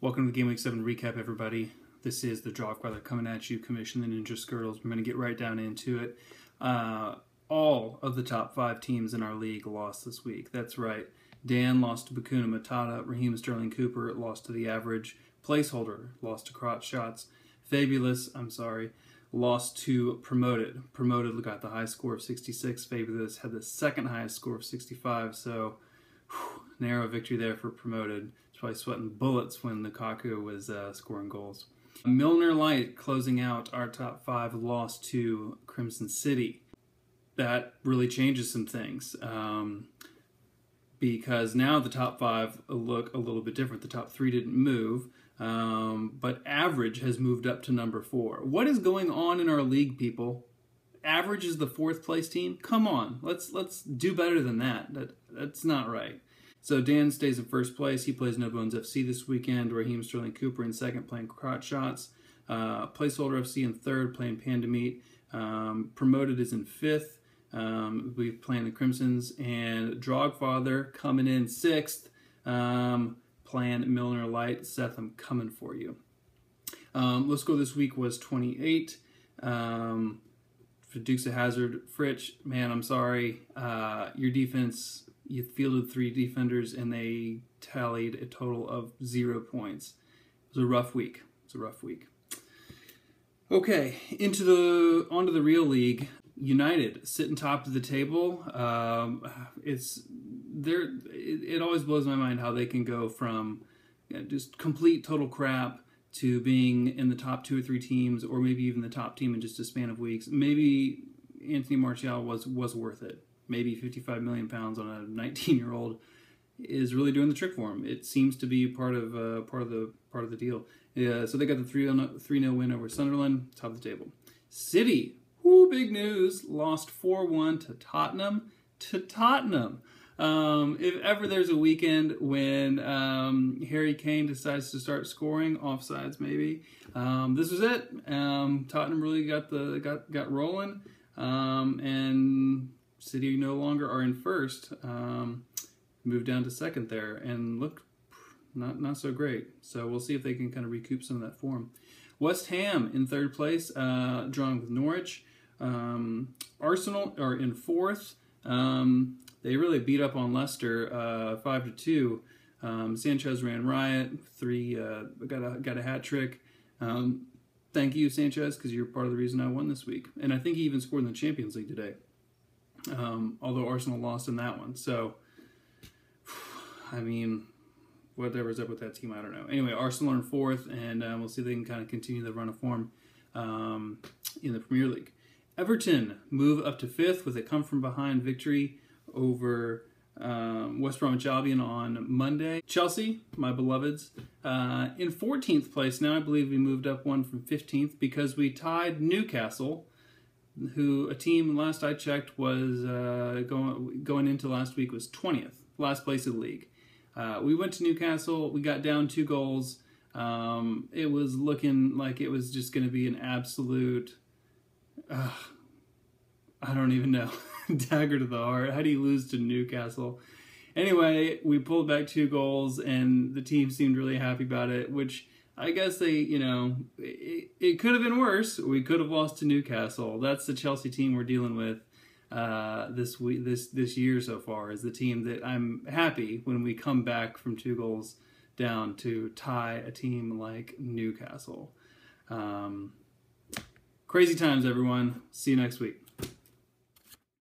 Welcome to the Game Week 7 recap, everybody. This is the Drawfather coming at you, Commission the Ninja Skrtles. We're going to get right down into it. Uh, all of the top five teams in our league lost this week. That's right. Dan lost to Bacuna Matata. Raheem Sterling Cooper lost to the average. Placeholder lost to Crotch Shots. Fabulous, I'm sorry, lost to Promoted. Promoted got the high score of 66. Fabulous had the second highest score of 65. So, whew, narrow victory there for Promoted probably sweating bullets when Lukaku was uh, scoring goals. Milner Light closing out our top five loss to Crimson City. That really changes some things um, because now the top five look a little bit different. The top three didn't move, um, but average has moved up to number four. What is going on in our league, people? Average is the fourth place team. Come on, let's let's do better than that. That that's not right. So Dan stays in first place. He plays No Bones FC this weekend. Raheem Sterling Cooper in second, playing Crotch Shots. Uh, placeholder FC in third, playing Panda Meat. Um, promoted is in fifth. Um, we playing the Crimsons and Drogfather coming in sixth. Um, playing Milner Light. Seth, I'm coming for you. Um, let's go this week was 28. Um, for Dukes of Hazzard, Fritch, man, I'm sorry. Uh, your defense you fielded three defenders and they tallied a total of zero points. It was a rough week. It's a rough week. Okay, into the onto the real league. United sitting top of the table. Um, it's there. It, it, always blows my mind how they can go from you know, just complete total crap to being in the top two or three teams, or maybe even the top team in just a span of weeks. Maybe Anthony Martial was was worth it maybe 55 million pounds on a 19 year old is really doing the trick for him. It seems to be part of uh, part of the part of the deal. Yeah, so they got the 3 3 0 win over Sunderland, top of the table. City, whoo, big news, lost 4 1 to Tottenham. To Tottenham. Um, if ever there's a weekend when um, Harry Kane decides to start scoring offsides, maybe um, this was it. Um, Tottenham really got the got got rolling, um, and City no longer are in first, um, moved down to second there, and look not not so great. So we'll see if they can kind of recoup some of that form. West Ham in third place, uh, drawing with Norwich. Um, Arsenal are in fourth. Um, they really beat up on Leicester uh, five to two. Um, Sanchez ran riot. Three uh, got a got a hat trick. Um, thank you, Sanchez, because you're part of the reason I won this week. And I think he even scored in the Champions League today um, although Arsenal lost in that one. So, I mean, whatever's up with that team, I don't know. Anyway, Arsenal are in fourth, and uh, we'll see if they can kind of continue the run of form um, in the Premier League. Everton move up to fifth with a come from behind victory over um, West Bromwich Albion on Monday. Chelsea, my beloveds, uh, in 14th place now. I believe we moved up one from 15th because we tied Newcastle who a team last I checked was uh, going going into last week was 20th, last place of the league. Uh, we went to Newcastle. We got down two goals. Um, it was looking like it was just going to be an absolute. Uh, I don't even know. Dagger to the heart. How do you lose to Newcastle? Anyway, we pulled back two goals, and the team seemed really happy about it, which I guess they, you know, it, it could have been worse. We could have lost to Newcastle. That's the Chelsea team we're dealing with uh, this week, this this year so far. Is the team that I'm happy when we come back from two goals down to tie a team like Newcastle. Um, crazy times, everyone. See you next week.